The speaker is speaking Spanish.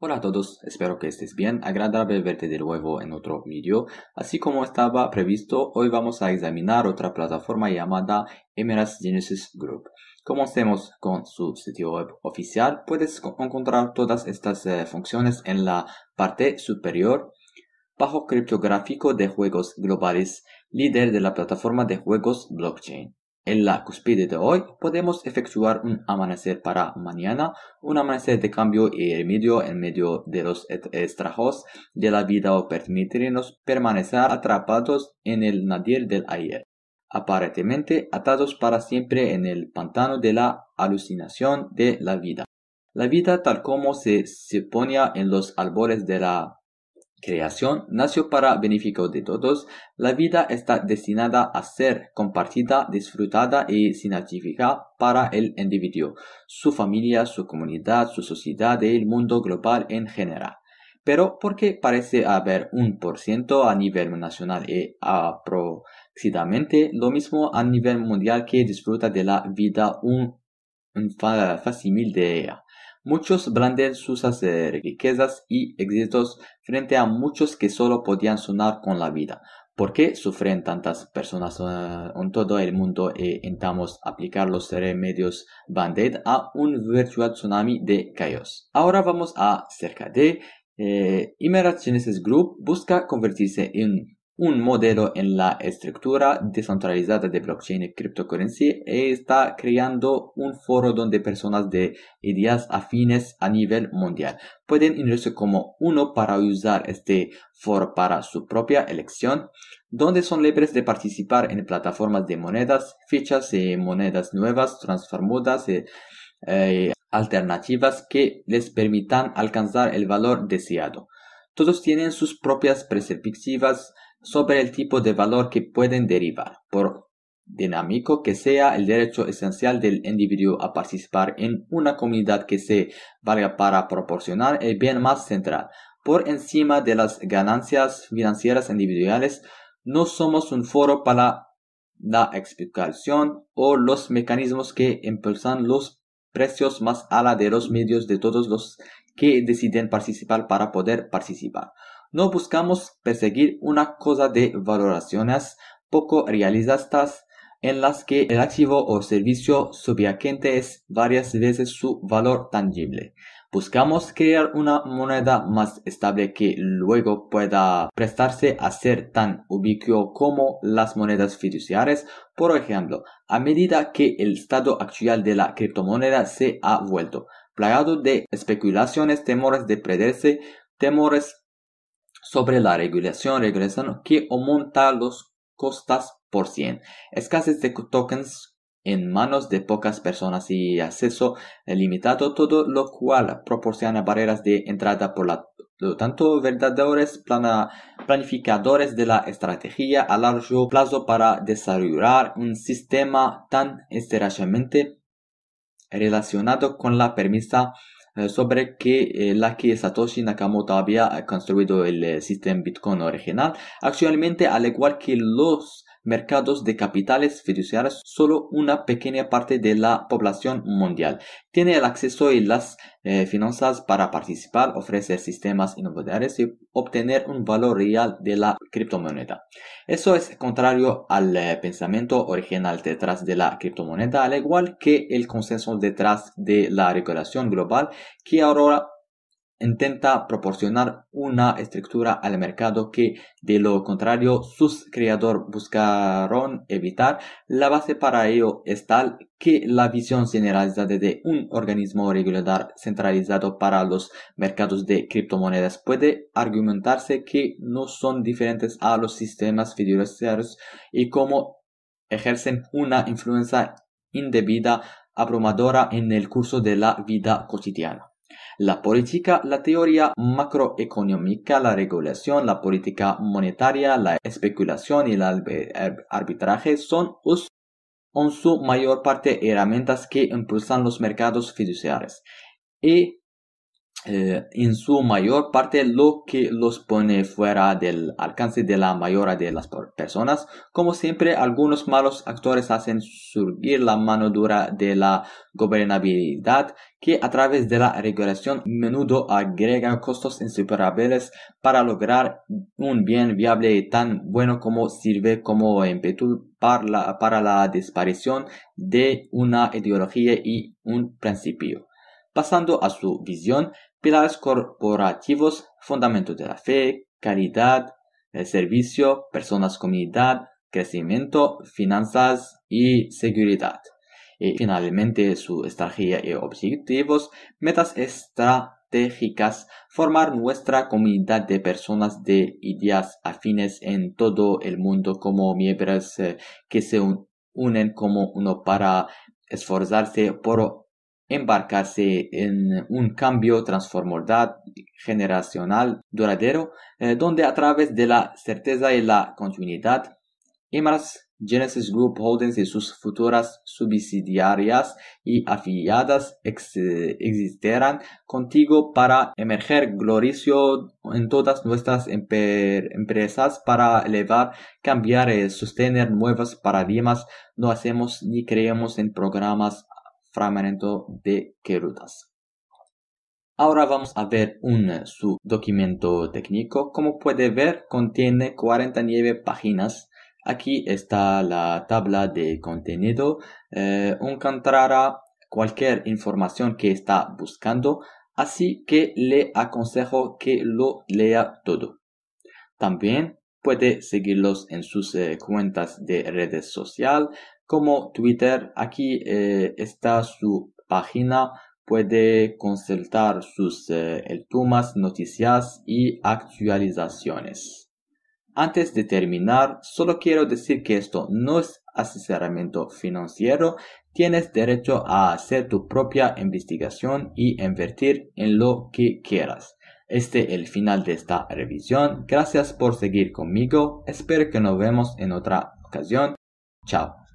Hola a todos, espero que estés bien, agradable verte de nuevo en otro vídeo. Así como estaba previsto, hoy vamos a examinar otra plataforma llamada Emirates Genesis Group. Comencemos con su sitio web oficial. Puedes encontrar todas estas eh, funciones en la parte superior. Bajo criptográfico de juegos globales, líder de la plataforma de juegos blockchain. En la cúspide de hoy podemos efectuar un amanecer para mañana, un amanecer de cambio y remedio en medio de los estragos de la vida o permitirnos permanecer atrapados en el nadir del ayer, aparentemente atados para siempre en el pantano de la alucinación de la vida. La vida tal como se, se ponía en los albores de la creación nació para beneficio de todos, la vida está destinada a ser compartida, disfrutada y significativa para el individuo, su familia, su comunidad, su sociedad y el mundo global en general. Pero porque parece haber un por ciento a nivel nacional y aproximadamente lo mismo a nivel mundial que disfruta de la vida un, un de ella. Muchos blanden sus riquezas y éxitos frente a muchos que solo podían sonar con la vida. ¿Por qué sufren tantas personas eh, en todo el mundo e intentamos aplicar los remedios band a un virtual tsunami de caos? Ahora vamos a cerca de eh, Group busca convertirse en un modelo en la estructura descentralizada de blockchain y cryptocurrency y está creando un foro donde personas de ideas afines a nivel mundial pueden unirse como uno para usar este foro para su propia elección, donde son libres de participar en plataformas de monedas, fichas y monedas nuevas, transformadas y eh, alternativas que les permitan alcanzar el valor deseado. Todos tienen sus propias perspectivas sobre el tipo de valor que pueden derivar, por dinámico que sea el derecho esencial del individuo a participar en una comunidad que se valga para proporcionar el bien más central. Por encima de las ganancias financieras individuales, no somos un foro para la explicación o los mecanismos que impulsan los precios más ala de los medios de todos los que deciden participar para poder participar. No buscamos perseguir una cosa de valoraciones poco realistas en las que el activo o servicio subyacente es varias veces su valor tangible. Buscamos crear una moneda más estable que luego pueda prestarse a ser tan ubicuo como las monedas fiduciarias. Por ejemplo, a medida que el estado actual de la criptomoneda se ha vuelto plagado de especulaciones, temores de perderse, temores sobre la regulación, regulación que aumenta los costas por cien, escasez de tokens en manos de pocas personas y acceso limitado, todo lo cual proporciona barreras de entrada por lo tanto verdaderos planificadores de la estrategia a largo plazo para desarrollar un sistema tan estrechamente relacionado con la permisa sobre que eh, la que Satoshi Nakamoto había construido el eh, sistema Bitcoin original. Actualmente, al igual que los mercados de capitales fiduciarios, solo una pequeña parte de la población mundial tiene el acceso y las eh, finanzas para participar, ofrecer sistemas innovadores y obtener un valor real de la criptomoneda. Eso es contrario al eh, pensamiento original detrás de la criptomoneda, al igual que el consenso detrás de la regulación global que ahora intenta proporcionar una estructura al mercado que de lo contrario sus creadores buscaron evitar. La base para ello es tal que la visión generalizada de un organismo regulador centralizado para los mercados de criptomonedas puede argumentarse que no son diferentes a los sistemas fiduciarios y cómo ejercen una influencia indebida abrumadora en el curso de la vida cotidiana. La política, la teoría macroeconómica, la regulación, la política monetaria, la especulación y el arbitraje son en su mayor parte herramientas que impulsan los mercados fiduciarios. Eh, en su mayor parte lo que los pone fuera del alcance de la mayoría de las personas. Como siempre, algunos malos actores hacen surgir la mano dura de la gobernabilidad que a través de la regulación menudo agregan costos insuperables para lograr un bien viable tan bueno como sirve como impetu para la, para la desaparición de una ideología y un principio. Pasando a su visión, pilares corporativos, fundamentos de la fe, caridad, el servicio, personas, comunidad, crecimiento, finanzas y seguridad. Y finalmente su estrategia y objetivos, metas estratégicas, formar nuestra comunidad de personas de ideas afines en todo el mundo como miembros eh, que se unen como uno para esforzarse por embarcarse en un cambio transformador generacional duradero, eh, donde a través de la certeza y la continuidad, Emirates Genesis Group Holdings y sus futuras subsidiarias y afiliadas existirán contigo para emerger glorioso en todas nuestras empresas para elevar, cambiar y sostener nuevos paradigmas. No hacemos ni creemos en programas fragmento de Kerutas. Ahora vamos a ver un su documento técnico. Como puede ver, contiene 49 páginas. Aquí está la tabla de contenido. Eh, encontrará cualquier información que está buscando, así que le aconsejo que lo lea todo. También puede seguirlos en sus eh, cuentas de redes sociales como Twitter. Aquí eh, está su página. Puede consultar sus eh, noticias y actualizaciones. Antes de terminar, solo quiero decir que esto no es asesoramiento financiero. Tienes derecho a hacer tu propia investigación y invertir en lo que quieras. Este es el final de esta revisión. Gracias por seguir conmigo. Espero que nos vemos en otra ocasión. Chao.